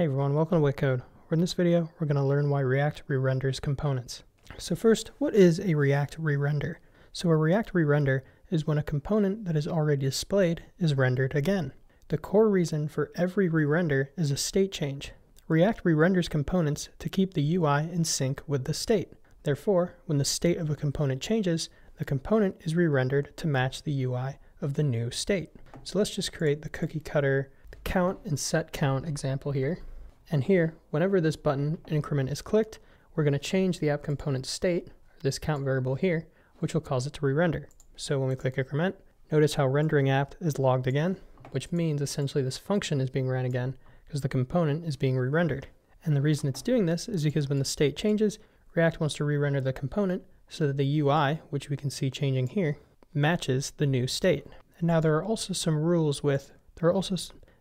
Hey everyone, welcome to. Where in this video, we're going to learn why React re-renders components. So first, what is a React re-render? So a React re-render is when a component that is already displayed is rendered again. The core reason for every re-render is a state change. React re-renders components to keep the UI in sync with the state. Therefore, when the state of a component changes, the component is re-rendered to match the UI of the new state. So let's just create the cookie cutter count and set count example here. And here, whenever this button increment is clicked, we're going to change the app component state, this count variable here, which will cause it to re-render. So when we click increment, notice how rendering app is logged again, which means essentially this function is being ran again because the component is being re-rendered. And the reason it's doing this is because when the state changes, React wants to re-render the component so that the UI, which we can see changing here, matches the new state. And now there are also some rules with, there are also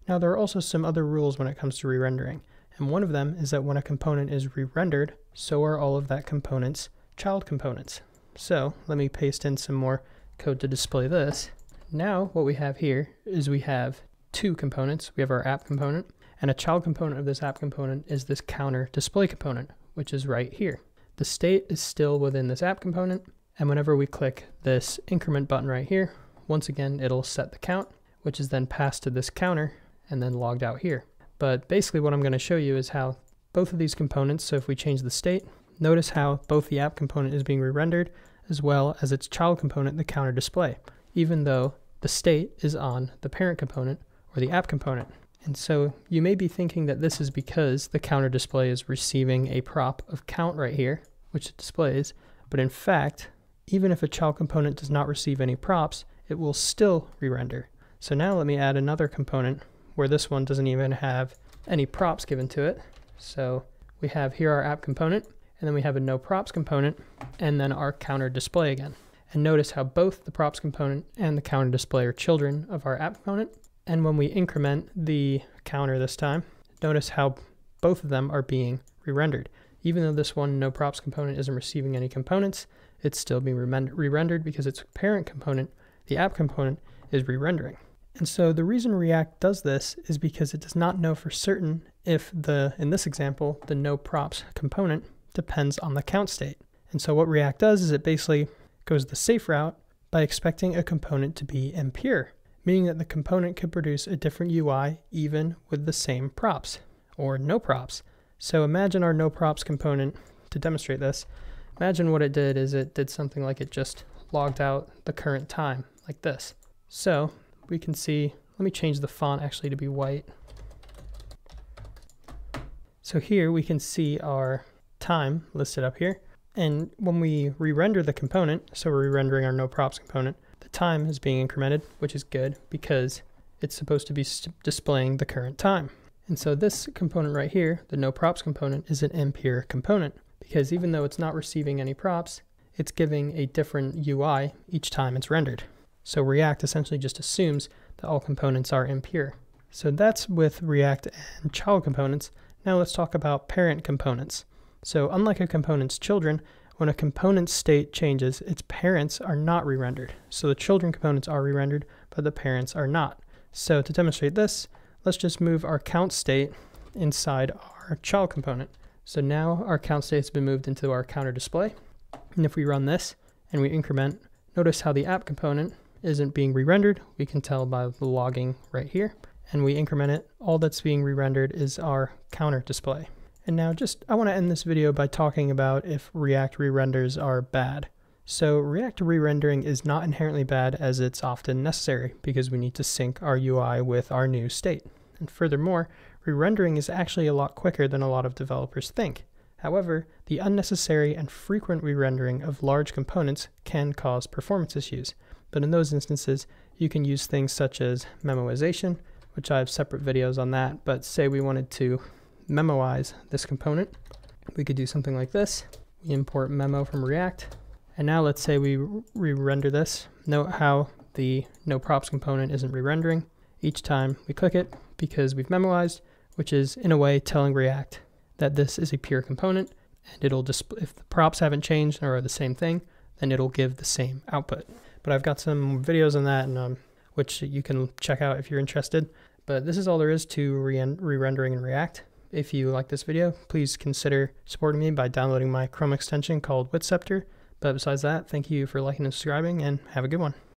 now there are also some other rules when it comes to re-rendering, and one of them is that when a component is re-rendered, so are all of that component's child components. So let me paste in some more code to display this. Now what we have here is we have two components. We have our app component, and a child component of this app component is this counter display component, which is right here. The state is still within this app component, and whenever we click this increment button right here, once again, it'll set the count, which is then passed to this counter, and then logged out here. But basically what I'm going to show you is how both of these components, so if we change the state, notice how both the app component is being re-rendered as well as its child component, the counter display, even though the state is on the parent component or the app component. And so you may be thinking that this is because the counter display is receiving a prop of count right here, which it displays, but in fact, even if a child component does not receive any props, it will still re-render. So now let me add another component where this one doesn't even have any props given to it. So we have here our app component, and then we have a no props component, and then our counter display again. And notice how both the props component and the counter display are children of our app component. And when we increment the counter this time, notice how both of them are being re-rendered. Even though this one no props component isn't receiving any components, it's still being re-rendered because its parent component, the app component, is re-rendering. And so the reason React does this is because it does not know for certain if the, in this example, the no props component depends on the count state. And so what React does is it basically goes the safe route by expecting a component to be impure, meaning that the component could produce a different UI even with the same props or no props. So imagine our no props component to demonstrate this. Imagine what it did is it did something like it just logged out the current time like this. So we can see, let me change the font actually to be white. So here we can see our time listed up here. And when we re-render the component, so we're re-rendering our no props component, the time is being incremented, which is good because it's supposed to be displaying the current time. And so this component right here, the no props component, is an impure component because even though it's not receiving any props, it's giving a different UI each time it's rendered. So React essentially just assumes that all components are impure. So that's with React and child components. Now let's talk about parent components. So unlike a component's children, when a component's state changes, its parents are not re-rendered. So the children components are re-rendered, but the parents are not. So to demonstrate this, let's just move our count state inside our child component. So now our count state has been moved into our counter display. And if we run this and we increment, notice how the app component isn't being re-rendered. We can tell by the logging right here. And we increment it. All that's being re-rendered is our counter display. And now just, I want to end this video by talking about if React re-renders are bad. So React re-rendering is not inherently bad as it's often necessary because we need to sync our UI with our new state. And furthermore, re-rendering is actually a lot quicker than a lot of developers think. However, the unnecessary and frequent re-rendering of large components can cause performance issues. But in those instances, you can use things such as memoization, which I have separate videos on that. But say we wanted to memoize this component, we could do something like this. We import memo from React. And now let's say we re-render this. Note how the no props component isn't re-rendering each time we click it because we've memoized, which is in a way telling React that this is a pure component and it'll display, if the props haven't changed or are the same thing, then it'll give the same output. But I've got some videos on that, and um, which you can check out if you're interested. But this is all there is to re-rendering in React. if you like this video, please consider supporting me by downloading my Chrome extension called Witceptor. But besides that, thank you for liking and subscribing, and have a good one.